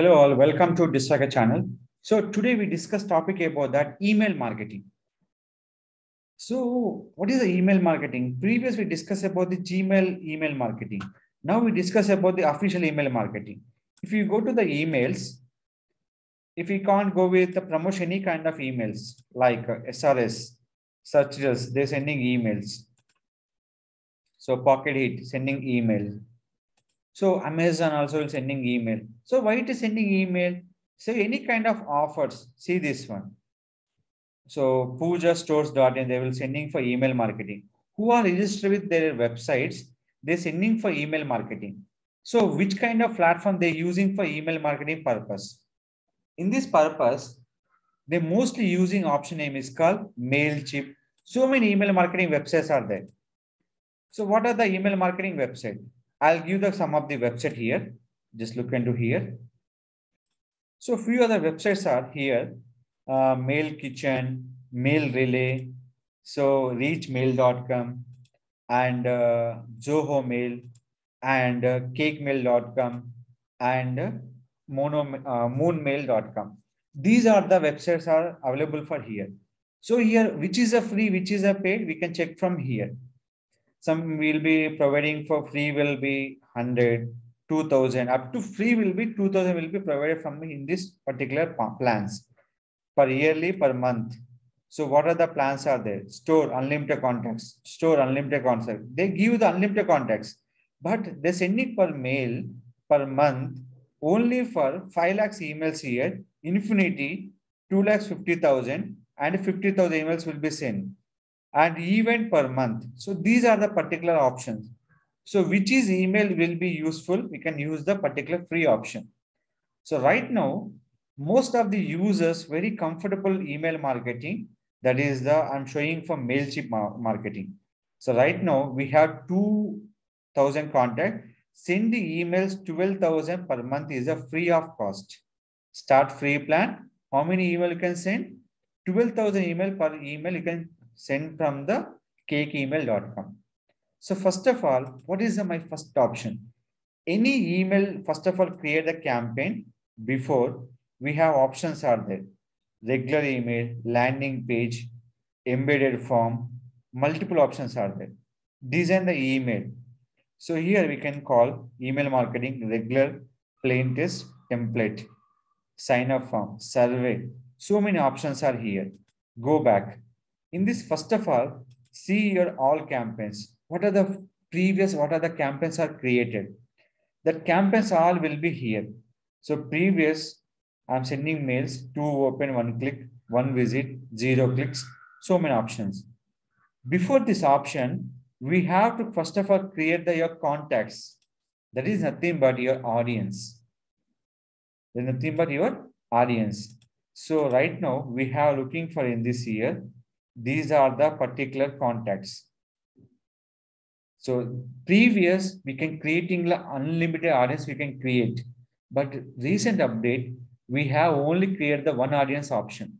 Hello all, welcome to Digital Rakesh channel. So today we discuss topic about that email marketing. So what is the email marketing? Previous we discussed about the Gmail email marketing. Now we discuss about the official email marketing. If you go to the emails, if you can't go with the promotion any kind of emails like uh, SRS, searches, they're sending emails. So Pocket Hit sending email. So Amazon also is sending email. So why it is sending email? So any kind of offers, see this one. So Pooja stores.in, they will sending for email marketing. Who are registered with their websites, they're sending for email marketing. So which kind of platform they're using for email marketing purpose? In this purpose, they're mostly using option name is called MailChimp. So many email marketing websites are there. So what are the email marketing website? I'll give the some of the website here. Just look into here. So few other websites are here. Uh, Mail Kitchen, Mail Relay, so reachmail.com and uh, Zoho Mail and uh, cakemail.com and uh, mono, uh, moonmail.com. These are the websites are available for here. So here, which is a free, which is a paid, we can check from here some will be providing for free will be 100 2000 up to free will be 2000 will be provided from me in this particular plans. Per yearly per month. So what are the plans are there? Store unlimited contacts store unlimited contacts they give the unlimited contacts but they send it per mail per month only for 5 lakhs emails here infinity 2 lakhs 50000 and 50000 emails will be sent and event per month. So these are the particular options. So which is email will be useful, we can use the particular free option. So right now, most of the users very comfortable email marketing. That is the, I'm showing for MailChimp marketing. So right now we have 2000 contact. Send the emails 12,000 per month is a free of cost. Start free plan. How many email you can send? 12,000 email per email you can send from the cakemail.com. So first of all, what is my first option? Any email, first of all, create a campaign before we have options are there. Regular email, landing page, embedded form, multiple options are there. Design the email. So here we can call email marketing regular plain test template, sign up form, survey. So many options are here. Go back in this, first of all, see your all campaigns. What are the previous, what are the campaigns are created? That campaigns all will be here. So previous, I'm sending mails, two open, one click, one visit, zero clicks, so many options. Before this option, we have to first of all create the, your contacts. That is nothing but your audience. There's nothing but your audience. So right now we have looking for in this year, these are the particular contacts. So previous, we can creating unlimited audience, we can create. But recent update, we have only created the one audience option.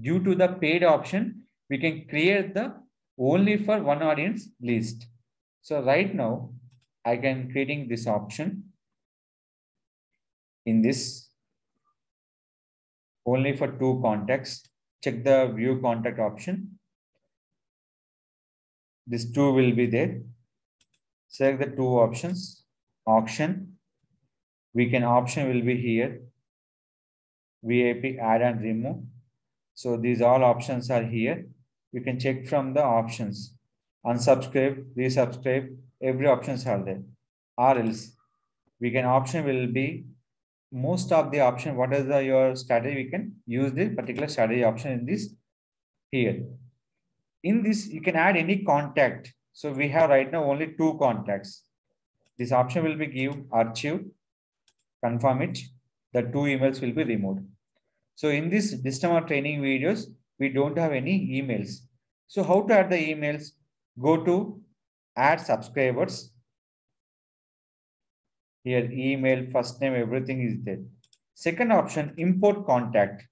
Due to the paid option, we can create the only for one audience list. So right now, I can creating this option in this only for two contacts check the view contact option. This two will be there. Select the two options. Auction. We can option will be here. VIP add and remove. So these all options are here. You can check from the options. Unsubscribe, resubscribe, every options are there. Or else we can option will be most of the option, what is the, your strategy, we can use this particular strategy option in this here. In this, you can add any contact. So we have right now only two contacts. This option will be give archive, confirm it. The two emails will be removed. So in this system training videos, we don't have any emails. So how to add the emails? Go to add subscribers here, email, first name, everything is there. Second option, import contact.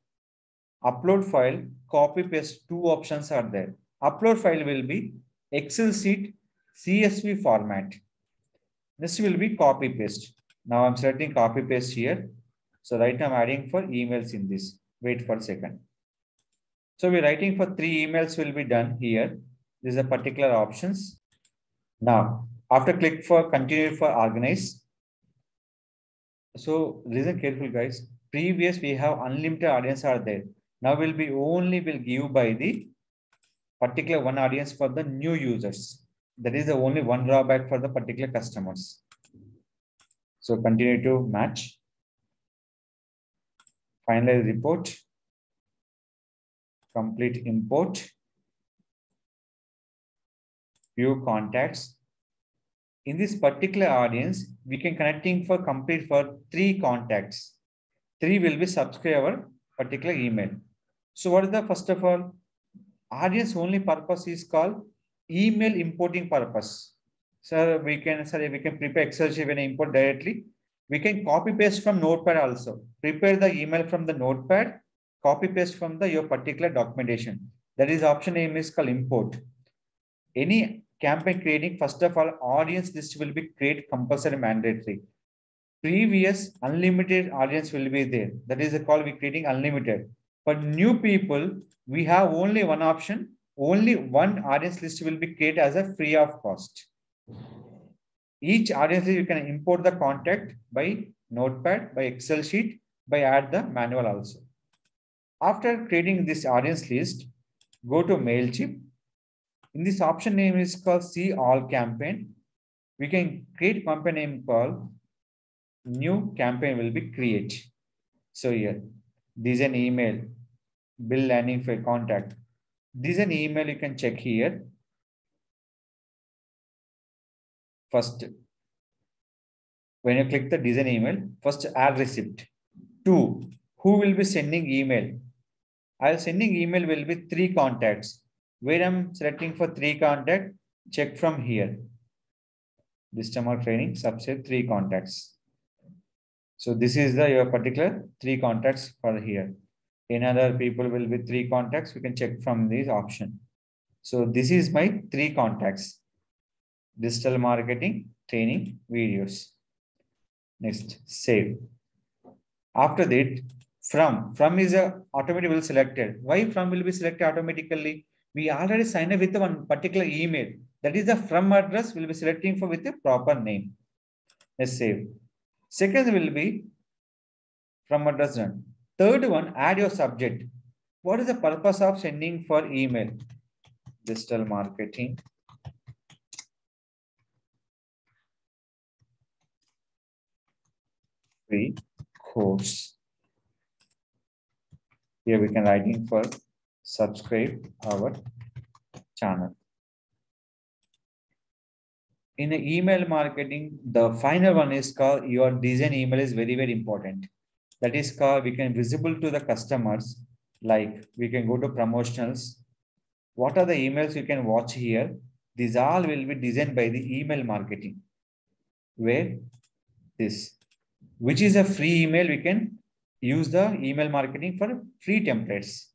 Upload file, copy paste, two options are there. Upload file will be Excel sheet, CSV format. This will be copy paste. Now I'm selecting copy paste here. So right now I'm adding for emails in this. Wait for a second. So we're writing for three emails will be done here. These are particular options. Now, after click for continue for organize. So listen careful guys. Previous we have unlimited audience are there. Now will be only will give by the particular one audience for the new users. That is the only one drawback for the particular customers. So continue to match. Finalize report. Complete import. View contacts. In this particular audience, we can connecting for complete for three contacts. Three will be subscriber particular email. So what is the first of all? Audience only purpose is called email importing purpose. So we can sorry, we can prepare Excel sheet and import directly. We can copy paste from notepad also. Prepare the email from the notepad, copy paste from the your particular documentation. That is option name is called import. Any campaign creating, first of all, audience list will be create compulsory mandatory. Previous unlimited audience will be there. That is the call we creating unlimited. For new people, we have only one option. Only one audience list will be created as a free of cost. Each audience list, you can import the contact by notepad, by Excel sheet, by add the manual also. After creating this audience list, go to MailChimp. In this option name is called see all campaign. We can create campaign name called new campaign will be create. So here, this is an email, bill landing for contact. This is an email you can check here. First, when you click the design email, first add receipt. Two, who will be sending email? I'll sending email will be three contacts. Where I'm selecting for three contact, check from here. This time of training, subset three contacts. So this is the your particular three contacts for here. Another people will be three contacts. We can check from this option. So this is my three contacts. Digital marketing training videos. Next, save. After that, from. From is a automatically selected. Why from will be selected automatically? We already signed up with one particular email. That is the from address we will be selecting for with a proper name. Let's save. Second will be from address done. Third one, add your subject. What is the purpose of sending for email? Digital marketing. Free course. Here we can write in for subscribe our channel. In email marketing, the final one is called your design email is very, very important. That is called, we can visible to the customers, like we can go to promotionals. What are the emails you can watch here? These all will be designed by the email marketing. Where this, which is a free email, we can use the email marketing for free templates,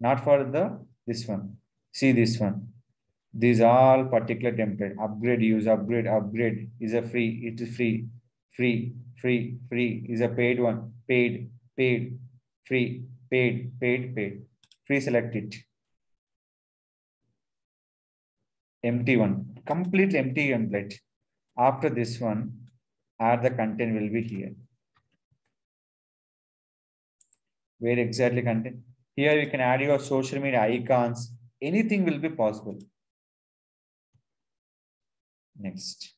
not for the this one. See this one. These all particular template. Upgrade, use, upgrade, upgrade is a free. It is free, free, free, free is a paid one. Paid, paid, free, paid, paid, paid. Free select it. Empty one. Completely empty template. After this one, add the content will be here. Where exactly content? Here you can add your social media icons. Anything will be possible. Next.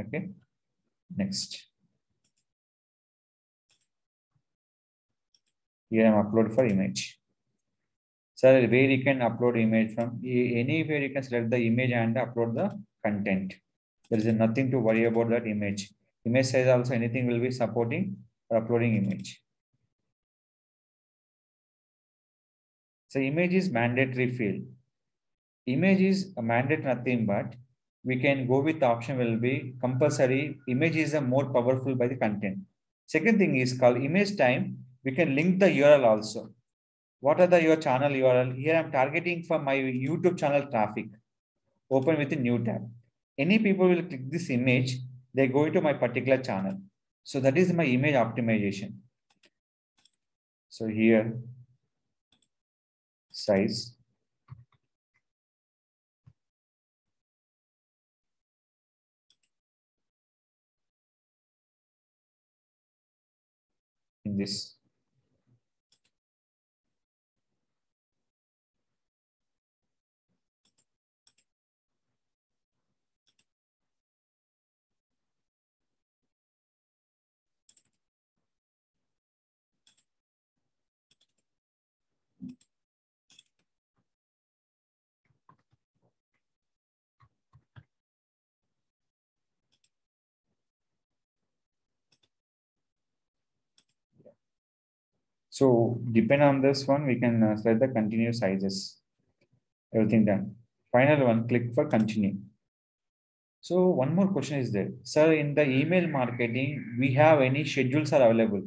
Okay. Next. Here I'm upload for image. So where you can upload image from anywhere you can select the image and upload the content. There is nothing to worry about that image. Image size also anything will be supporting or uploading image. So image is mandatory field. Image is a mandate nothing but we can go with the option will be compulsory. Image is a more powerful by the content. Second thing is called image time. We can link the URL also. What are the your channel URL? Here I'm targeting for my YouTube channel traffic. open with a new tab. Any people will click this image, they go into my particular channel. So that is my image optimization. So here, size. In this. So depend on this one, we can uh, select the continue sizes. Everything done. Final one, click for continue. So one more question is there. Sir, in the email marketing, we have any schedules are available.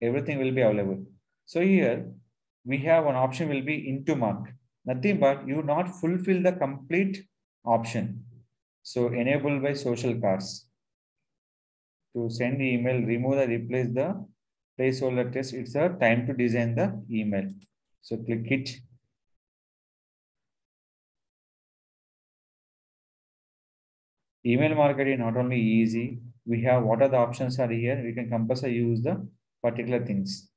Everything will be available. So here we have one option will be into mark. Nothing but you not fulfill the complete option. So enable by social cards. To send email, remove the replace the placeholder test. It's a time to design the email. So click it. Email marketing not only easy, we have what are the options are here. We can compulsory use the particular things.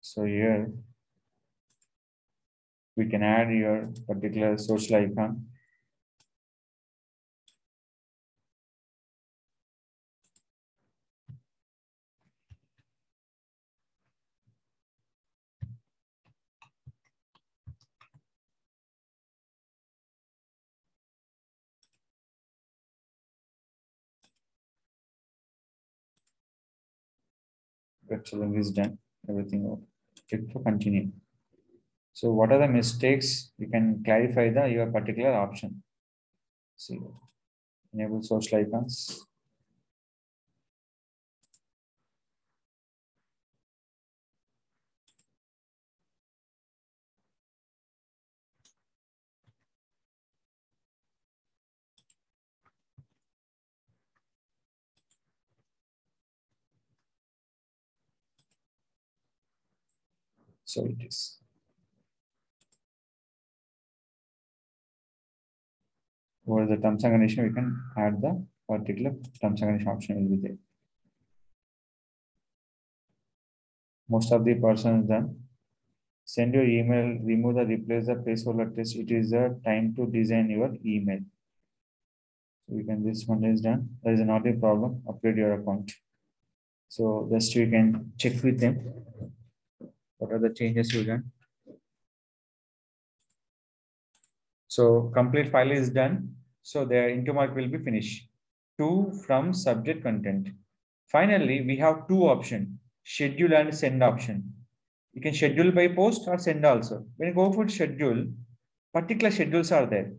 So here we can add your particular social icon. Virtual is done. Everything. Click for continue. So what are the mistakes? You can clarify the your particular option. See, enable social icons. So it is. Over the terms condition, we can add the particular terms condition option will be there. Most of the person is done. Send your email, remove the replace the placeholder test. It is the time to design your email. So we can this one is done. There is not a problem. Upgrade your account. So just you can check with them. What are the changes you done? So complete file is done. So their into mark will be finished. Two from subject content. Finally, we have two options, schedule and send option. You can schedule by post or send also. When you go for schedule, particular schedules are there.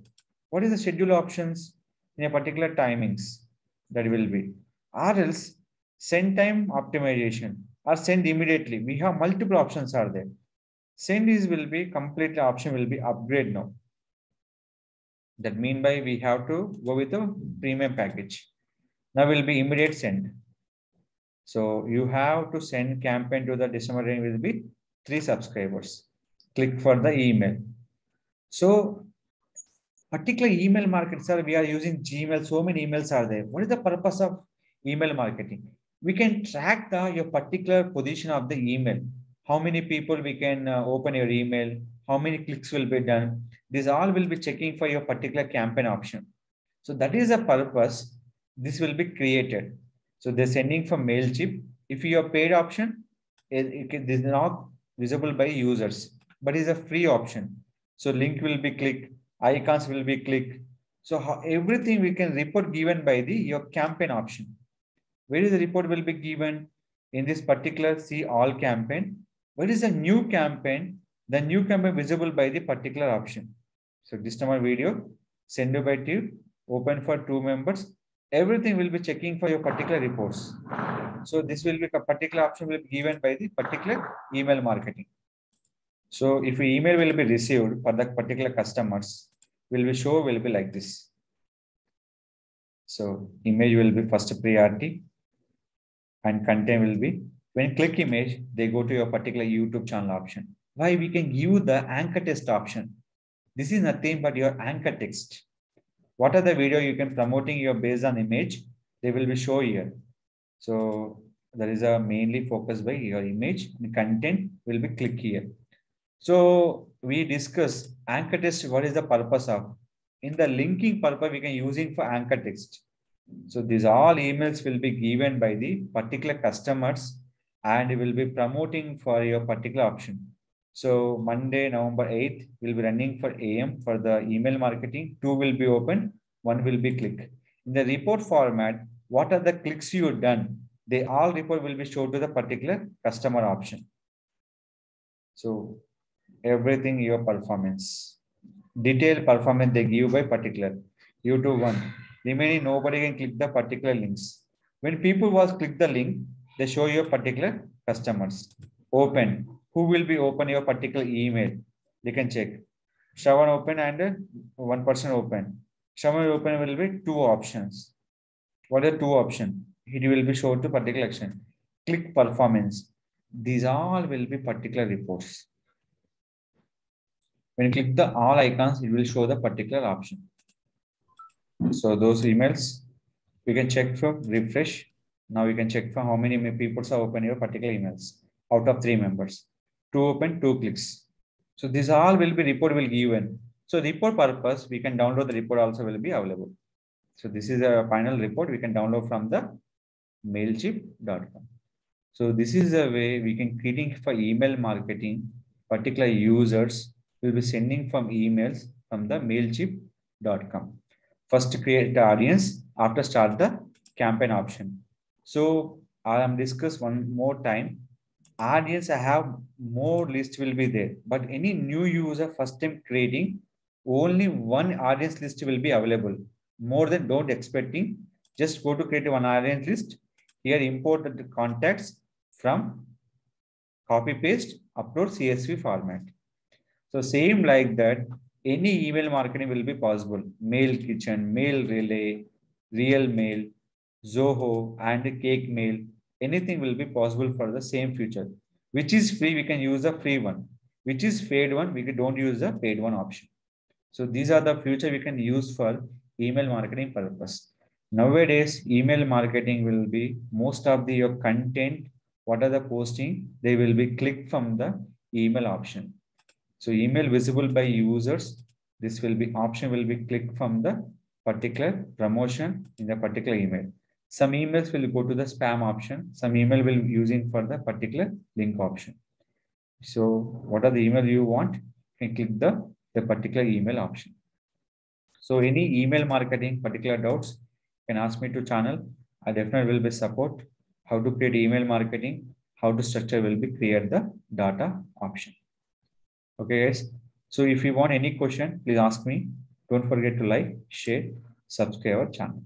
What is the schedule options in a particular timings that will be? Or else send time optimization or send immediately. We have multiple options are there. Send is will be complete option will be upgrade now. That mean by we have to go with the premium package. Now will be immediate send. So you have to send campaign to the December range will be three subscribers. Click for the email. So particular email market, sir, we are using Gmail. So many emails are there. What is the purpose of email marketing? We can track the your particular position of the email. How many people we can uh, open your email? How many clicks will be done? This all will be checking for your particular campaign option. So that is the purpose. This will be created. So they're sending from MailChimp. If your paid option, it, it is not visible by users, but is a free option. So link will be clicked, icons will be clicked. So how, everything we can report given by the your campaign option. Where is the report will be given in this particular see all campaign? Where is a new campaign? The can be visible by the particular option. So this time video, send by tube, open for two members. everything will be checking for your particular reports. So this will be a particular option will be given by the particular email marketing. So if email will be received for the particular customers, will be show will be like this. So image will be first priority and content will be when click image, they go to your particular YouTube channel option. Why we can give the anchor text option. This is nothing but your anchor text. What are the video you can promoting your based on image? They will be show here. So there is a mainly focus by your image and content will be click here. So we discuss anchor text. What is the purpose of? In the linking purpose, we can using for anchor text. So these all emails will be given by the particular customers and it will be promoting for your particular option. So Monday, November 8th will be running for AM for the email marketing. Two will be open, one will be click. In the report format, what are the clicks you done? They all report will be showed to the particular customer option. So everything your performance. Detailed performance they give by particular. You do one. Remaining nobody can click the particular links. When people was click the link, they show your particular customers. Open. Who will be open your particular email? They can check. Shravan open and one person open. Shravan open will be two options. What are two options? It will be shown to particular action. Click performance. These all will be particular reports. When you click the all icons, it will show the particular option. So those emails, we can check for refresh. Now we can check for how many people are open your particular emails out of three members. Two open, two clicks. So these all will be report will given. So report purpose, we can download the report also will be available. So this is a final report we can download from the mailchimp.com. So this is a way we can creating for email marketing, particular users will be sending from emails from the mailchimp.com. First create the audience after start the campaign option. So I am discuss one more time. Audience I have more list will be there, but any new user first time creating only one audience list will be available. More than don't expecting. Just go to create one audience list. Here import the contacts from copy paste upload CSV format. So same like that, any email marketing will be possible. Mail Kitchen, Mail Relay, Real Mail, Zoho, and Cake Mail. Anything will be possible for the same future. Which is free, we can use the free one. Which is paid one, we don't use the paid one option. So these are the future we can use for email marketing purpose. Nowadays, email marketing will be most of the your content, what are the posting, they will be clicked from the email option. So email visible by users, this will be option will be clicked from the particular promotion in the particular email. Some emails will go to the spam option. Some email will be using for the particular link option. So what are the email you want? You can click the, the particular email option. So any email marketing particular doubts can ask me to channel. I definitely will be support how to create email marketing, how to structure will be create the data option. Okay, guys. So if you want any question, please ask me. Don't forget to like, share, subscribe our channel.